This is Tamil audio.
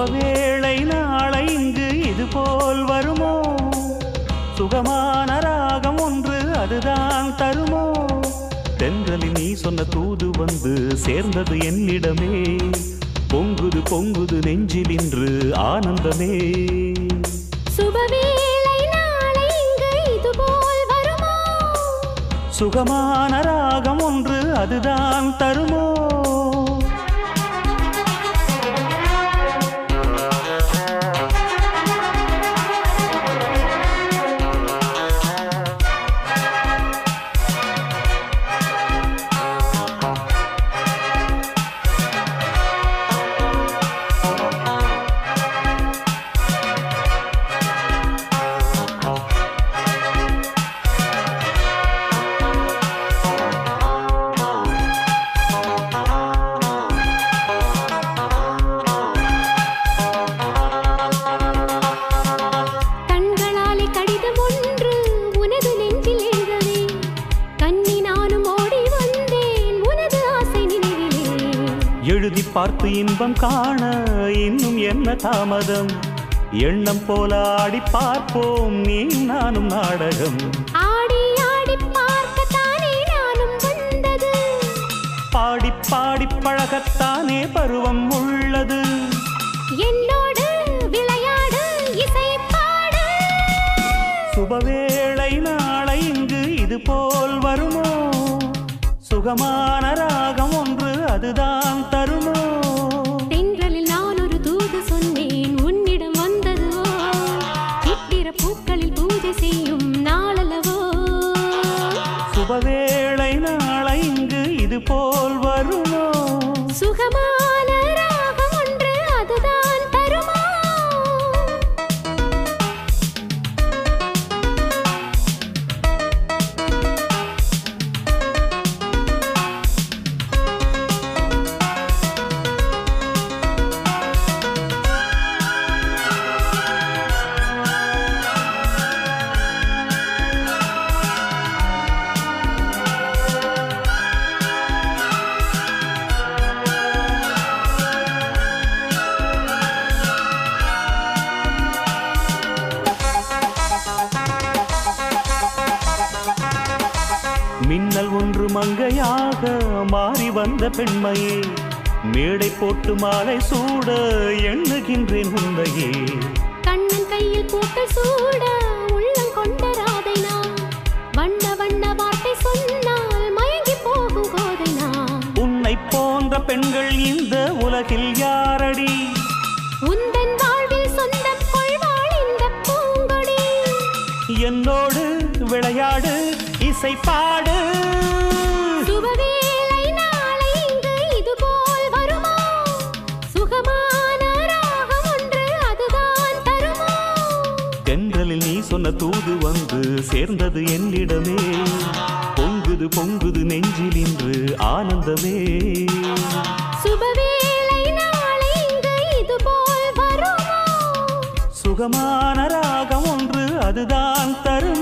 சுபவேளை நாளை இங்கு இது போல் வருமோ? சுகமான ராகம் ஒன்று அதுதான் தருமோ? தென்றலில் நீ சொன்ன தூது வந்து சேர்ந்தது என்னிடமே. பொங்குது பொங்குது நெஞ்சில் இன்று ஆனந்தமே. சுபவேளை நாளை இங்கு இதுபோல் வருமோ? சுகமான ராகம் ஒன்று அதுதான் தருமோ? பார்த்து இன்பம் காண இன்னும் என்ன தாமதம்? எண்ணம் போல ஆடி பார்ப்போம் நீ நானும் நாடகம். ஆடி ஆடி பார்க்கத்தானே நானும் வந்தது. பாடி பாடி பழகத்தானே பருவம் உள்ளது. என்னோடு விளையாடு இசை பாடு சுபவேளை நாளை இங்கு இது போல் வருமோ? சுகமான ராகம் ஒன்று அதுதான் தருமோ? அவவேளை நாளை இங்கு இது போல் வருமோ? சுகமா மின்னல் ஒன்று மங்கையாக மாறி வந்த பெண்மையே மேடை போட்டு மாலை சூட எண்ணுகின்றேன் உண்மையே. கண்ணன் கையில் பூக்கள் சூட உள்ளம் கொண்ட ராதை நான் வண்ண வண்ண வார்த்தை சொன்னால் மயங்கி போகும் கோதை நான் உன்னை போன்ற பெண்கள் இந்த உலகில் யாரடி? உந்தன் வாழ்வில் சொந்தம் கொள்வாள் இந்த பூங்கொடி. என்னோடு விளையாடு இசை பாடு சுபவேளை நாளை இங்கு இதுபோல் வருமோ? சுகமான ராகம் ஒன்று அதுதான் தருமோ? தென்றலில் நீ சொன்ன தூது வந்து சேர்ந்தது என்னிடமே. பொங்குது பொங்குது நெஞ்சில் இன்று ஆனந்தமே. சுபவேளை நாளை இங்கு இதுபோல் வருமோ? சுகமான ராகம் ஒன்று அதுதான் தரு